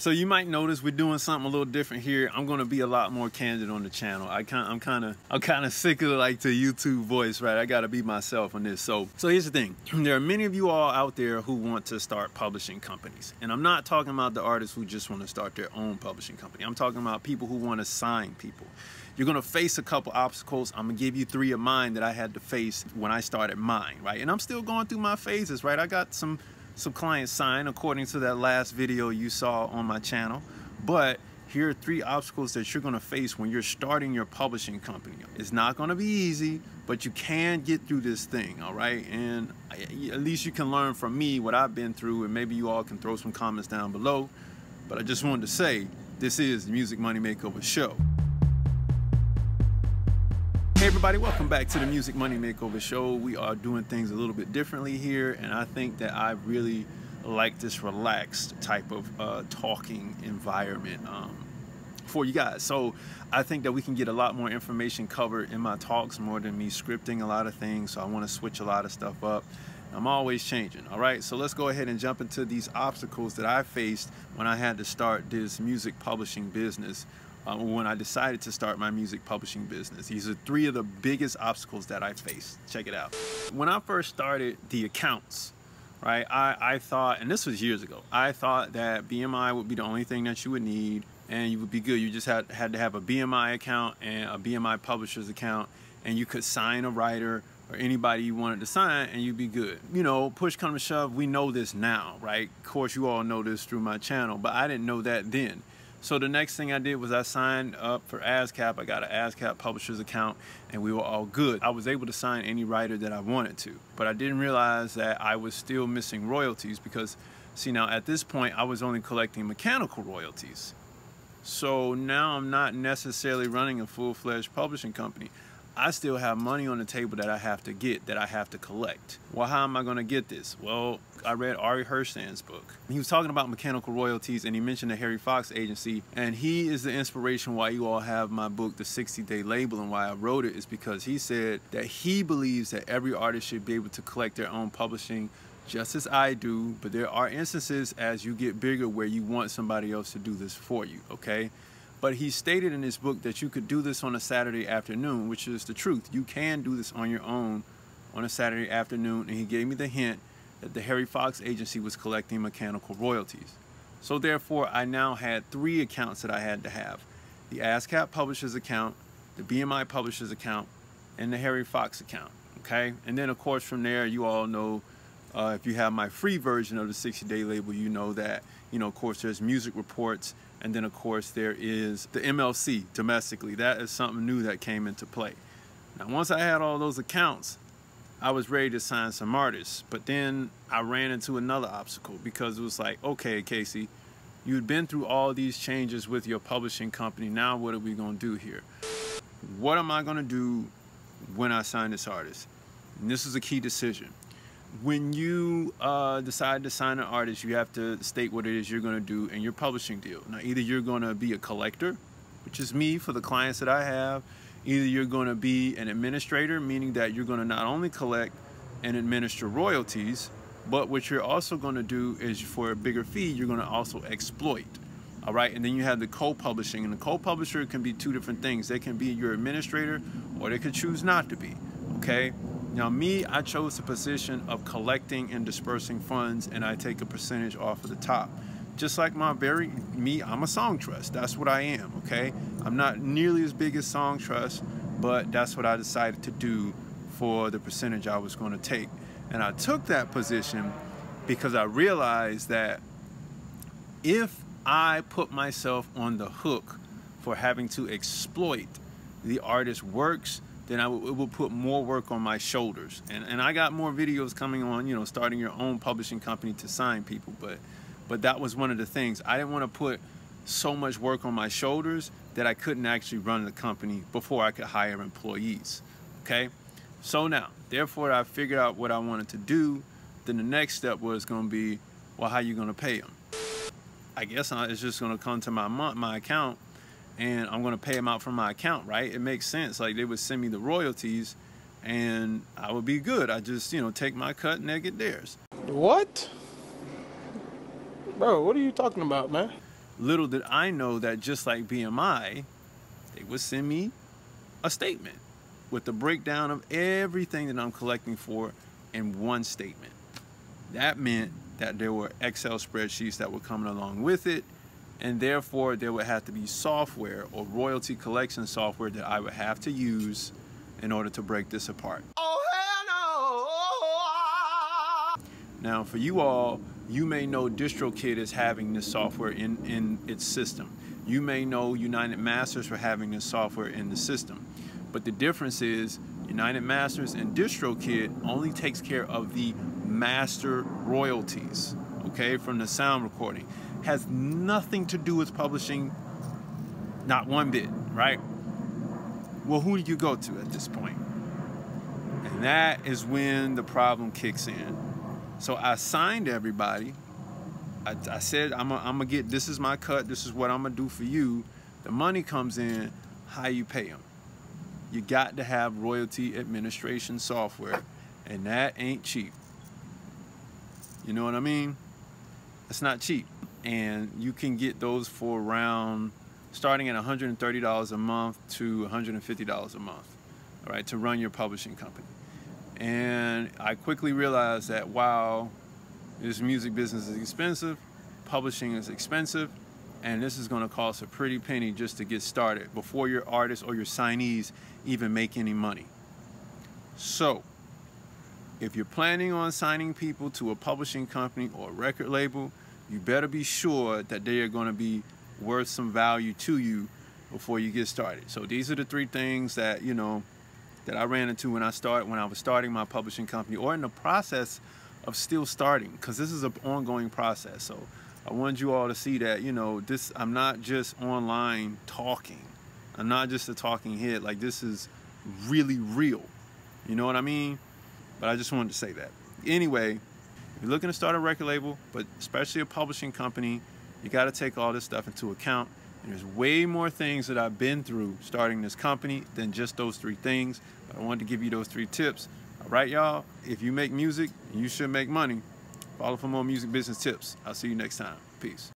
So you might notice we're doing something a little different here. I'm gonna be a lot more candid on the channel. I kind, I'm kind of, I'm kind of sick of like the YouTube voice, right? I gotta be myself on this. So, so here's the thing. There are many of you all out there who want to start publishing companies, and I'm not talking about the artists who just want to start their own publishing company. I'm talking about people who want to sign people. You're gonna face a couple obstacles. I'm gonna give you three of mine that I had to face when I started mine, right? And I'm still going through my phases, right? I got some some clients sign according to that last video you saw on my channel. But here are three obstacles that you're going to face when you're starting your publishing company. It's not going to be easy, but you can get through this thing, all right? And at least you can learn from me what I've been through, and maybe you all can throw some comments down below. But I just wanted to say, this is the Music Money Makeover Show. Hey everybody, welcome back to the Music Money Makeover Show. We are doing things a little bit differently here, and I think that I really like this relaxed type of uh, talking environment um, for you guys. So I think that we can get a lot more information covered in my talks more than me scripting a lot of things. So I want to switch a lot of stuff up. I'm always changing. All right, so let's go ahead and jump into these obstacles that I faced when I had to start this music publishing business uh, when I decided to start my music publishing business. These are three of the biggest obstacles that I faced. Check it out. When I first started the accounts, right, I, I thought, and this was years ago, I thought that BMI would be the only thing that you would need and you would be good. You just had, had to have a BMI account and a BMI publisher's account and you could sign a writer or anybody you wanted to sign and you'd be good. You know, push come to shove, we know this now, right? Of course, you all know this through my channel, but I didn't know that then. So the next thing I did was I signed up for ASCAP. I got an ASCAP publisher's account and we were all good. I was able to sign any writer that I wanted to, but I didn't realize that I was still missing royalties because see now at this point I was only collecting mechanical royalties. So now I'm not necessarily running a full-fledged publishing company. I still have money on the table that I have to get, that I have to collect. Well, how am I going to get this? Well, I read Ari Herstand's book. He was talking about mechanical royalties and he mentioned the Harry Fox agency. And he is the inspiration why you all have my book, The 60 Day Label, and why I wrote it is because he said that he believes that every artist should be able to collect their own publishing just as I do, but there are instances as you get bigger where you want somebody else to do this for you, okay? But he stated in his book that you could do this on a Saturday afternoon, which is the truth. You can do this on your own on a Saturday afternoon. And he gave me the hint that the Harry Fox agency was collecting mechanical royalties. So therefore, I now had three accounts that I had to have. The ASCAP Publishers account, the BMI Publishers account, and the Harry Fox account, okay? And then of course from there, you all know, uh, if you have my free version of the 60 day label, you know that, you know, of course there's music reports, and then of course there is the MLC domestically. That is something new that came into play. Now once I had all those accounts, I was ready to sign some artists. But then I ran into another obstacle because it was like, okay, Casey, you'd been through all these changes with your publishing company. Now what are we gonna do here? What am I gonna do when I sign this artist? And this is a key decision when you uh, decide to sign an artist, you have to state what it is you're going to do in your publishing deal. Now, either you're going to be a collector, which is me for the clients that I have, either you're going to be an administrator, meaning that you're going to not only collect and administer royalties, but what you're also going to do is for a bigger fee, you're going to also exploit. All right, and then you have the co-publishing, and the co-publisher can be two different things. They can be your administrator, or they could choose not to be. Okay, now me, I chose the position of collecting and dispersing funds and I take a percentage off of the top. Just like my very, me, I'm a Songtrust. That's what I am, okay? I'm not nearly as big as Songtrust, but that's what I decided to do for the percentage I was gonna take. And I took that position because I realized that if I put myself on the hook for having to exploit the artist's works, then I it will put more work on my shoulders. And, and I got more videos coming on, you know, starting your own publishing company to sign people. But, but that was one of the things. I didn't want to put so much work on my shoulders that I couldn't actually run the company before I could hire employees. Okay? So now, therefore, I figured out what I wanted to do. Then the next step was going to be, well, how you going to pay them? I guess it's just going to come to my my account and I'm going to pay them out from my account, right? It makes sense. Like they would send me the royalties and I would be good. I just, you know, take my cut and they get theirs. What? Bro, what are you talking about, man? Little did I know that just like BMI, they would send me a statement with the breakdown of everything that I'm collecting for in one statement. That meant that there were Excel spreadsheets that were coming along with it, and therefore there would have to be software or royalty collection software that I would have to use in order to break this apart. Now, for you all, you may know DistroKid is having this software in, in its system. You may know UnitedMasters for having this software in the system. But the difference is UnitedMasters and DistroKid only takes care of the master royalties, okay, from the sound recording. Has nothing to do with publishing, not one bit, right? Well, who do you go to at this point? And that is when the problem kicks in. So I signed everybody. I, I said, I'm gonna get, this is my cut, this is what I'm gonna do for you. The money comes in, how you pay them you got to have royalty administration software, and that ain't cheap. You know what I mean? It's not cheap. And you can get those for around starting at $130 a month to $150 a month, all right, to run your publishing company. And I quickly realized that while this music business is expensive, publishing is expensive, and this is going to cost a pretty penny just to get started before your artists or your signees even make any money. So, if you're planning on signing people to a publishing company or a record label, you better be sure that they are going to be worth some value to you before you get started. So these are the three things that, you know, that I ran into when I start when I was starting my publishing company or in the process of still starting because this is an ongoing process. So I wanted you all to see that, you know, this I'm not just online talking. I'm not just a talking head. Like this is really real. You know what I mean? But I just wanted to say that. Anyway, if you're looking to start a record label, but especially a publishing company, you got to take all this stuff into account. There's way more things that I've been through starting this company than just those three things. But I wanted to give you those three tips. All right, y'all. If you make music, you should make money. Follow for more music business tips. I'll see you next time. Peace.